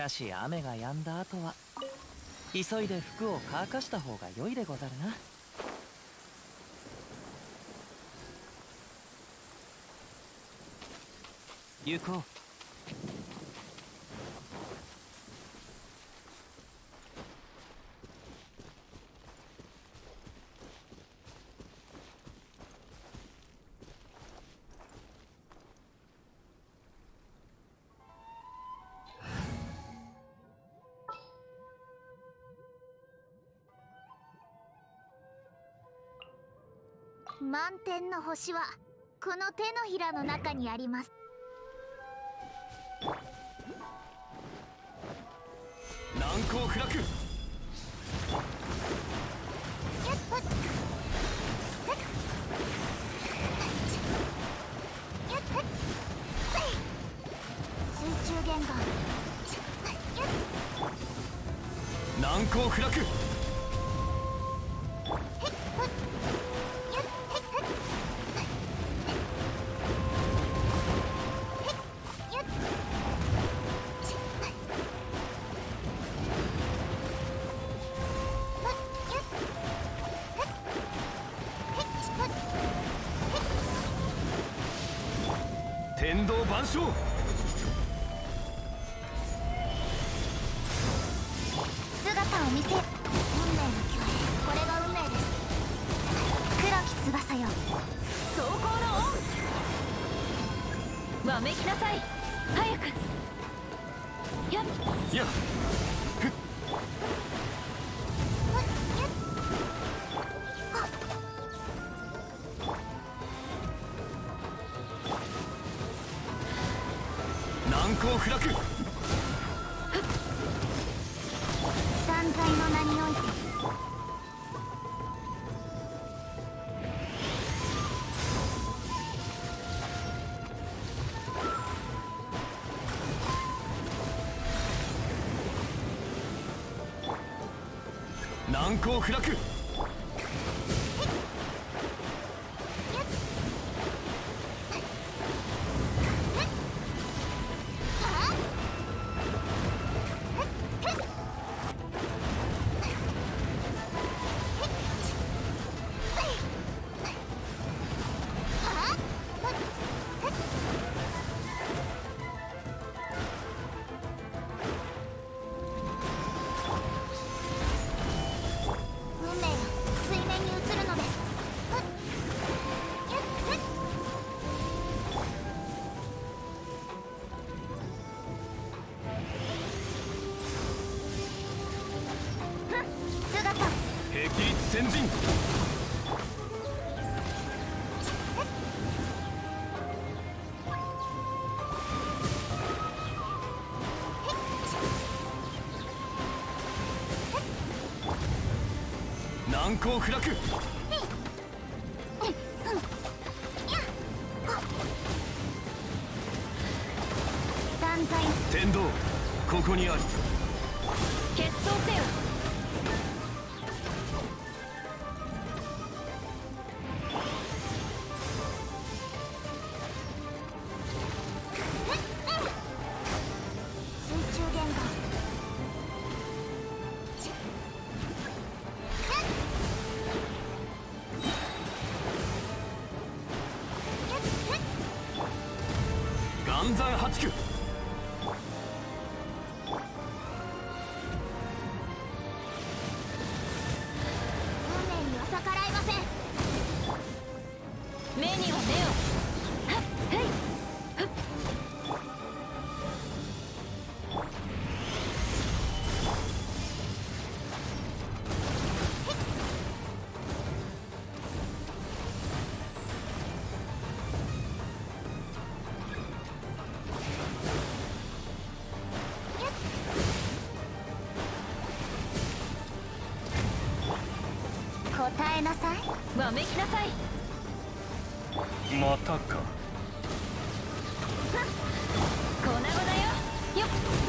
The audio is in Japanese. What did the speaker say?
かし雨が止んだ後は急いで服を乾かした方が良いでござるな。行こう。満天の星はこの手のひらの中にあります。難攻不落。水中言語難攻不落天道万象。姿を見せ運命の巨これが運命です。黒き翼よ。走行の恩わめきなさい。早く。やっ。やっ難攻不落断罪の名において。難攻不落先陣。難攻不落。天道ここにある。決闘せよ暗山八九。目には目を。答えなさい。わめきなさい。またか。粉々よ。よっ